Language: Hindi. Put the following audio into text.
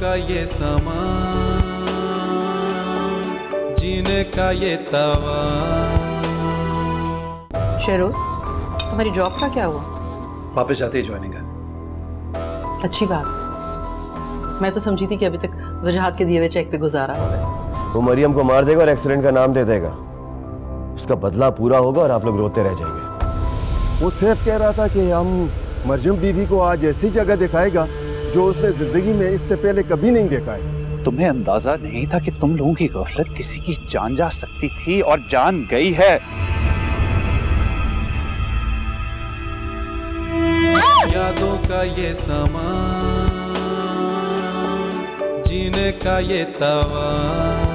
का ये समा जीने का ये तवा। शेरोज तुम्हारी जॉब का क्या हुआ? वापस जाते ही ज्वाइनिंग है। अच्छी बात। मैं तो समझी थी कि अभी तक वजहात के दिए हुए चेक पे गुजारा हो। रहा वो मरियम को मार देगा और एक्सीडेंट का नाम दे देगा। उसका बदला पूरा होगा और आप लोग रोते रह जाएँगे। वो सिर्फ़ कह रहा था कि हम मरजुम बीबी को आज ऐसी जगह दिखाएगा जो उसने ज़िंदगी में इससे पहले कभी नहीं देखा है। तुम्हें अंदाज़ा नहीं था कि तुम लोगों की गफलत किसी की जान जा सकती थी और जान गई है। यादों का ये समा जीने का ये तवा।